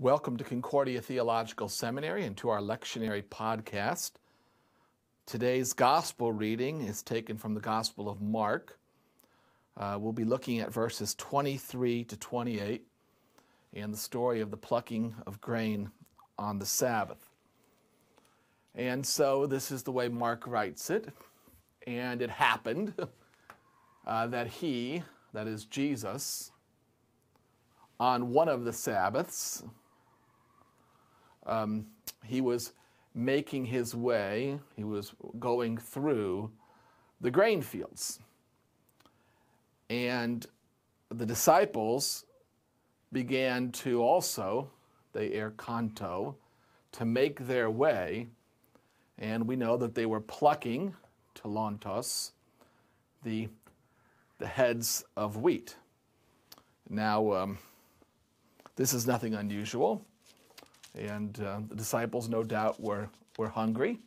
Welcome to Concordia Theological Seminary and to our lectionary podcast. Today's gospel reading is taken from the Gospel of Mark. Uh, we'll be looking at verses 23 to 28 and the story of the plucking of grain on the Sabbath. And so, this is the way Mark writes it. And it happened uh, that he, that is Jesus, on one of the Sabbaths, um, he was making his way, he was going through the grain fields. And the disciples began to also, they air canto, to make their way. And we know that they were plucking, telantos, the, the heads of wheat. Now, um, this is nothing unusual. And uh, the disciples, no doubt, were, were hungry.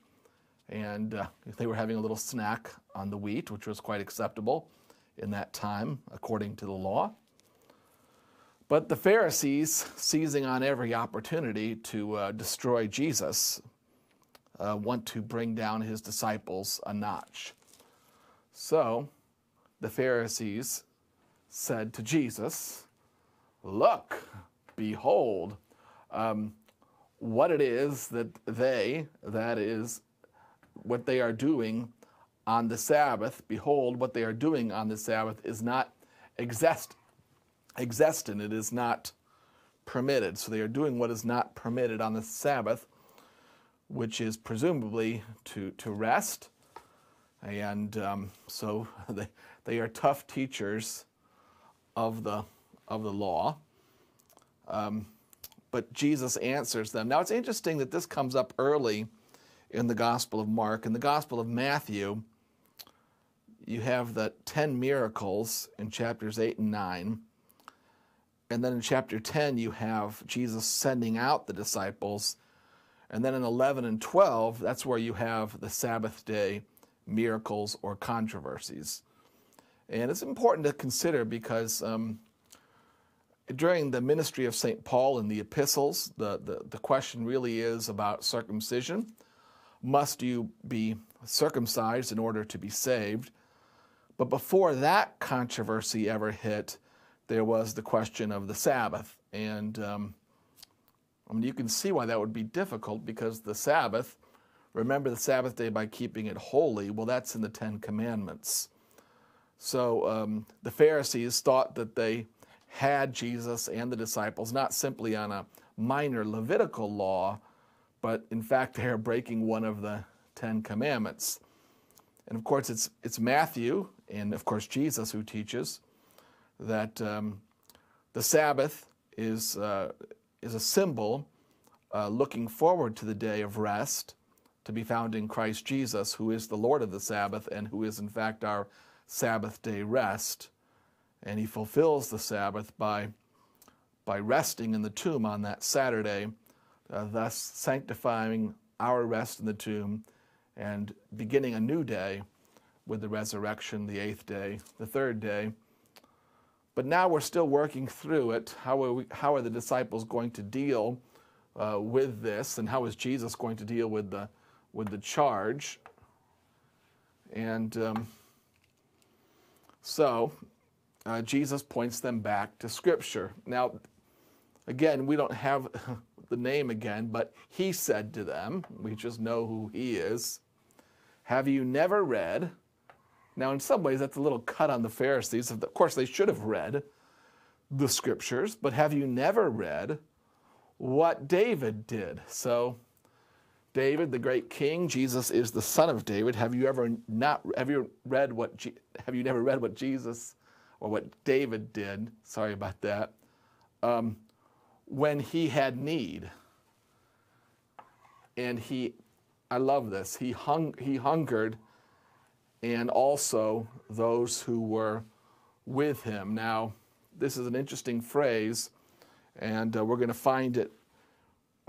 And uh, they were having a little snack on the wheat, which was quite acceptable in that time, according to the law. But the Pharisees, seizing on every opportunity to uh, destroy Jesus, uh, want to bring down his disciples a notch. So the Pharisees said to Jesus, Look, behold, um, what it is that they, that is, what they are doing on the Sabbath. Behold, what they are doing on the Sabbath is not exist, existent, it is not permitted. So they are doing what is not permitted on the Sabbath, which is presumably to, to rest. And um, so they, they are tough teachers of the, of the law. Um, but Jesus answers them. Now it's interesting that this comes up early in the Gospel of Mark. In the Gospel of Matthew, you have the 10 miracles in chapters 8 and 9. And then in chapter 10, you have Jesus sending out the disciples. And then in 11 and 12, that's where you have the Sabbath day miracles or controversies. And it's important to consider because um, during the ministry of St. Paul in the epistles, the, the, the question really is about circumcision. Must you be circumcised in order to be saved? But before that controversy ever hit, there was the question of the Sabbath. And um, I mean, you can see why that would be difficult because the Sabbath, remember the Sabbath day by keeping it holy, well, that's in the Ten Commandments. So um, the Pharisees thought that they had Jesus and the disciples not simply on a minor Levitical law, but in fact they are breaking one of the Ten Commandments. And of course, it's, it's Matthew and of course Jesus who teaches that um, the Sabbath is, uh, is a symbol uh, looking forward to the day of rest to be found in Christ Jesus, who is the Lord of the Sabbath and who is in fact our Sabbath day rest and he fulfills the Sabbath by, by resting in the tomb on that Saturday, uh, thus sanctifying our rest in the tomb and beginning a new day with the resurrection, the eighth day, the third day. But now we're still working through it. How are, we, how are the disciples going to deal uh, with this, and how is Jesus going to deal with the, with the charge? And um, so uh, Jesus points them back to Scripture. Now, again, we don't have the name again, but he said to them, we just know who he is, Have you never read? Now, in some ways, that's a little cut on the Pharisees. Of course, they should have read the Scriptures, but have you never read what David did? So, David, the great king, Jesus is the son of David. Have you ever not have you read what have you never read what Jesus or what David did, sorry about that, um, when he had need. And he, I love this, he, hung, he hungered and also those who were with him. Now, this is an interesting phrase, and uh, we're going to find it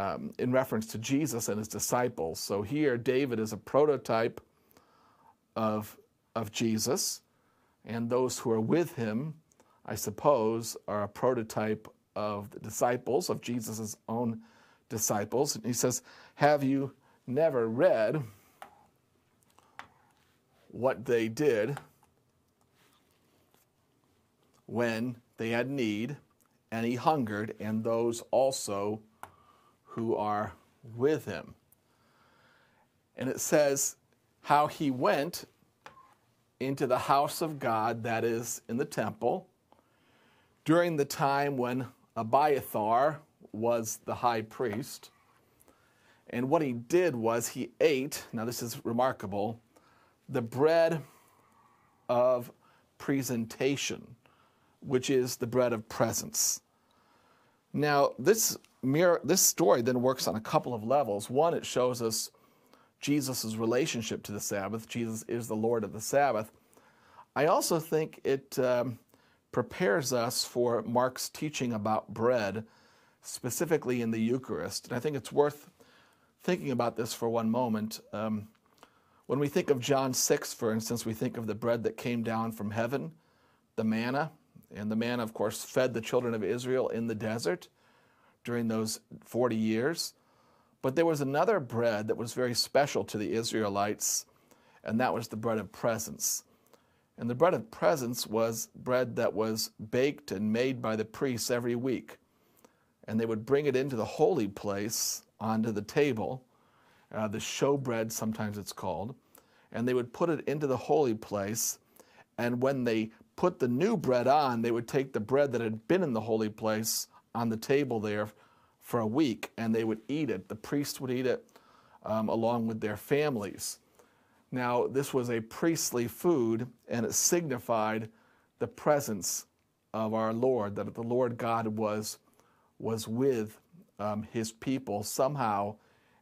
um, in reference to Jesus and his disciples. So here, David is a prototype of, of Jesus. And those who are with him, I suppose, are a prototype of the disciples, of Jesus' own disciples. And he says, Have you never read what they did when they had need and he hungered, and those also who are with him? And it says, How he went into the house of God that is in the temple during the time when Abiathar was the high priest. And what he did was he ate, now this is remarkable, the bread of presentation, which is the bread of presence. Now, this, mirror, this story then works on a couple of levels. One, it shows us Jesus' relationship to the Sabbath. Jesus is the Lord of the Sabbath. I also think it um, prepares us for Mark's teaching about bread, specifically in the Eucharist. And I think it's worth thinking about this for one moment. Um, when we think of John 6, for instance, we think of the bread that came down from heaven, the manna. And the manna, of course, fed the children of Israel in the desert during those 40 years. But there was another bread that was very special to the Israelites, and that was the bread of presence. And the bread of presence was bread that was baked and made by the priests every week. And they would bring it into the holy place onto the table, uh, the showbread, sometimes it's called. And they would put it into the holy place. And when they put the new bread on, they would take the bread that had been in the holy place on the table there for a week and they would eat it. The priests would eat it um, along with their families. Now, this was a priestly food, and it signified the presence of our Lord, that the Lord God was, was with um, his people somehow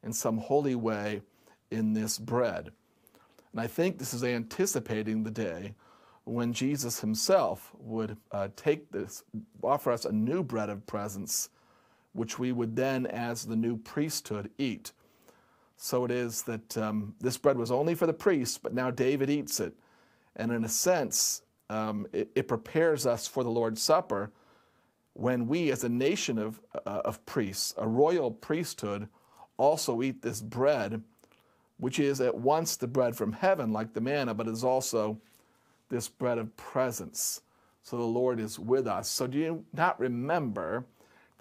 in some holy way in this bread. And I think this is anticipating the day when Jesus himself would uh, take this, offer us a new bread of presence, which we would then, as the new priesthood, eat. So it is that um, this bread was only for the priests, but now David eats it. And in a sense, um, it, it, prepares us for the Lord's Supper when we, as a nation of, uh, of priests, a royal priesthood, also eat this bread, which is at once the bread from heaven, like the manna, but is also this bread of presence. So the Lord is with us. So do you not remember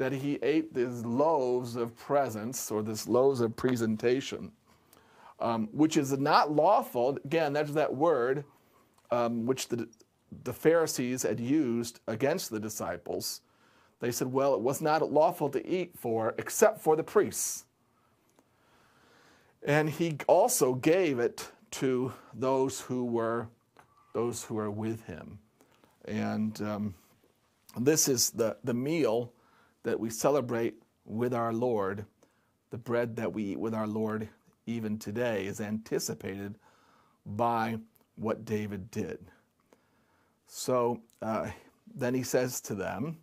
that he ate these loaves of presence or this loaves of presentation, um, which is not lawful. Again, that's that word um, which the, the Pharisees had used against the disciples. They said, well, it was not lawful to eat for except for the priests. And he also gave it to those who were those who are with him. And um, this is the, the meal that we celebrate with our Lord, the bread that we eat with our Lord even today is anticipated by what David did. So uh, then he says to them,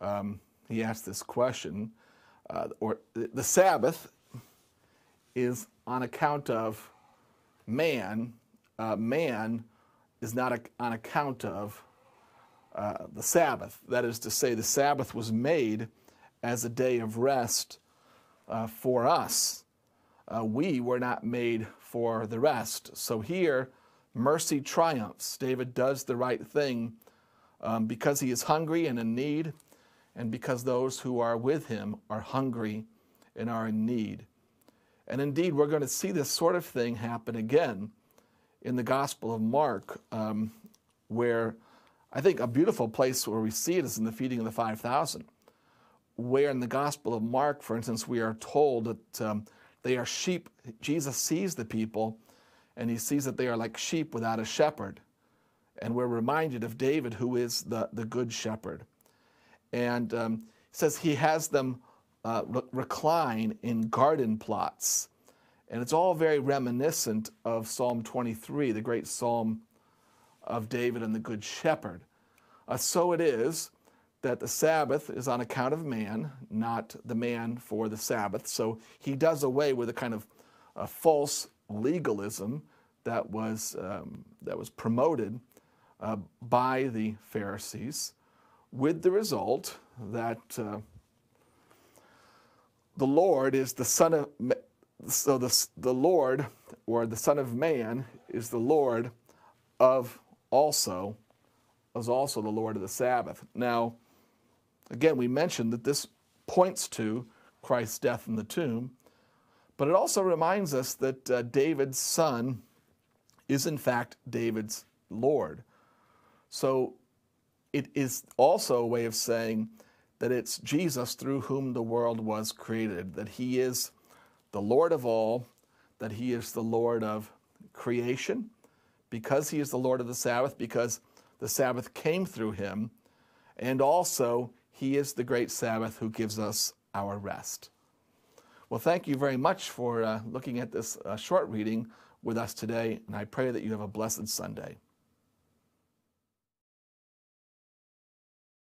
um, he asks this question, uh, or the Sabbath is on account of man. Uh, man is not on account of uh, the Sabbath. That is to say, the Sabbath was made as a day of rest uh, for us. Uh, we were not made for the rest. So here, mercy triumphs. David does the right thing um, because he is hungry and in need, and because those who are with him are hungry and are in need. And indeed, we're going to see this sort of thing happen again in the Gospel of Mark, um, where I think a beautiful place where we see it is in the feeding of the 5,000, where in the Gospel of Mark, for instance, we are told that um, they are sheep. Jesus sees the people and he sees that they are like sheep without a shepherd. And we're reminded of David, who is the, the good shepherd. And um, says he has them uh, re- recline in garden plots. And it's all very reminiscent of Psalm 23, the great psalm of David and the Good Shepherd. Uh, so it is that the Sabbath is on account of man, not the man for the Sabbath. So he does away with a kind of a false legalism that was, um, that was promoted uh, by the Pharisees, with the result that uh, the Lord is the Son of, so the, the Lord, or the Son of Man, is the Lord of also, is also the Lord of the Sabbath. Now, again, we mentioned that this points to Christ's death in the tomb, but it also reminds us that uh, David's son is in fact David's Lord. So it is also a way of saying that it's Jesus through whom the world was created, that he is the Lord of all, that he is the Lord of creation, because he is the Lord of the Sabbath, because the Sabbath came through him, and also he is the great Sabbath who gives us our rest. Well, thank you very much for uh, looking at this uh, short reading with us today, and I pray that you have a blessed Sunday.